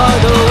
by the find